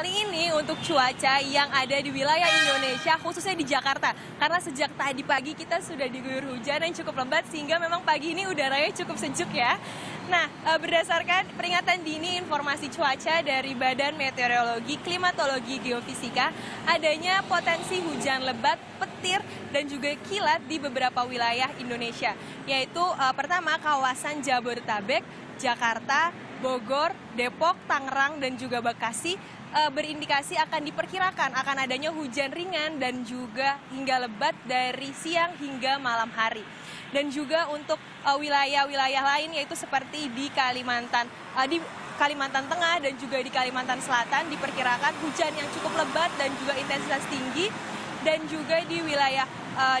kali ini untuk cuaca yang ada di wilayah Indonesia, khususnya di Jakarta. Karena sejak tadi pagi kita sudah diguyur hujan yang cukup lembat, sehingga memang pagi ini udaranya cukup sejuk ya. Nah, eh, berdasarkan peringatan dini informasi cuaca dari Badan Meteorologi, Klimatologi, Geofisika, adanya potensi hujan lebat, petir, dan juga kilat di beberapa wilayah Indonesia. Yaitu eh, pertama kawasan Jabodetabek, Jakarta, Bogor, Depok, Tangerang, dan juga Bekasi e, berindikasi akan diperkirakan akan adanya hujan ringan dan juga hingga lebat dari siang hingga malam hari. Dan juga untuk e, wilayah-wilayah lain yaitu seperti di Kalimantan, e, di Kalimantan Tengah dan juga di Kalimantan Selatan diperkirakan hujan yang cukup lebat dan juga intensitas tinggi dan juga di wilayah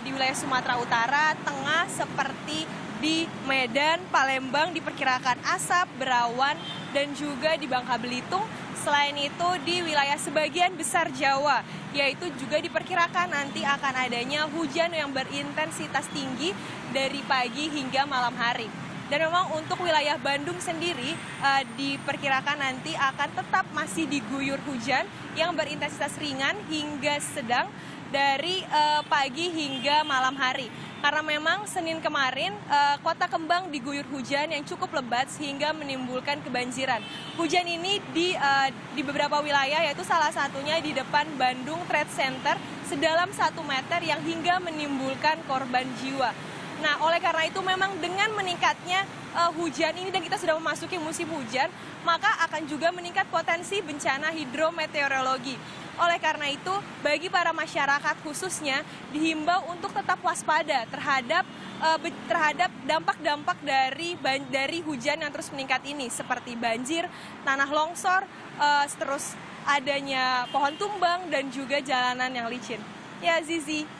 di wilayah Sumatera Utara, Tengah seperti di Medan, Palembang diperkirakan asap, berawan, dan juga di Bangka Belitung. Selain itu di wilayah sebagian besar Jawa, yaitu juga diperkirakan nanti akan adanya hujan yang berintensitas tinggi dari pagi hingga malam hari. Dan memang untuk wilayah Bandung sendiri uh, diperkirakan nanti akan tetap masih diguyur hujan yang berintensitas ringan hingga sedang dari uh, pagi hingga malam hari karena memang Senin kemarin uh, kota Kembang diguyur hujan yang cukup lebat sehingga menimbulkan kebanjiran. Hujan ini di uh, di beberapa wilayah yaitu salah satunya di depan Bandung Trade Center sedalam satu meter yang hingga menimbulkan korban jiwa. Nah, oleh karena itu memang dengan meningkatnya uh, hujan ini dan kita sudah memasuki musim hujan, maka akan juga meningkat potensi bencana hidrometeorologi. Oleh karena itu, bagi para masyarakat khususnya dihimbau untuk tetap waspada terhadap uh, terhadap dampak-dampak dari dari hujan yang terus meningkat ini seperti banjir, tanah longsor, uh, terus adanya pohon tumbang dan juga jalanan yang licin. Ya, Zizi.